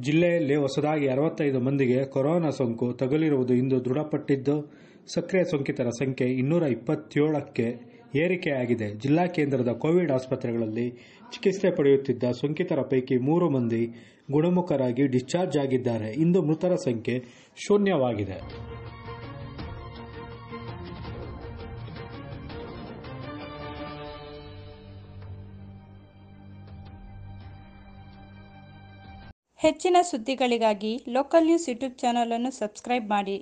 ಜಿಲ್ಲೆಯಲ್ಲಿ ಹೊಸದಾಗಿ ಅರವತ್ತೈದು ಮಂದಿಗೆ ಕೊರೋನಾ ಸೋಂಕು ತಗುಲಿರುವುದು ಇಂದು ದೃಢಪಟ್ಟಿದ್ದು, ಸಕ್ರಿಯ ಸೋಂಕಿತರ ಸಂಖ್ಯೆ ಇನ್ನೂರ ಇಪ್ಪತ್ತೇಳಕ್ಕೆ ಏರಿಕೆಯಾಗಿದೆ. ಜಿಲ್ಲಾ ಕೇಂದ್ರದ ಕೋವಿಡ್ ಆಸ್ಪತ್ರೆಗಳಲ್ಲಿ ಚಿಕಿತ್ಸೆ ಪಡೆಯುತ್ತಿದ್ದ ಸೋಂಕಿತರ ಪೈಕಿ ಮೂರು ಮಂದಿ ಗುಣಮುಖರಾಗಿ ಡಿಸ್ಚಾರ್ಜ್ ಆಗಿದ್ದಾರೆ. ಇಂದು ಮೃತರ ಸಂಖ್ಯೆ ಶೂನ್ಯವಾಗಿದೆ. ಹೆಚ್ಚಿನ ಸುದ್ದಿಗಳಿಗಾಗಿ ಲೋಕಲ್ ನ್ಯೂಸ್ ಯೂಟ್ಯೂಬ್ ಚಾನಲನ್ನು ಸಬ್ಸ್ಕ್ರೈಬ್ ಮಾಡಿ.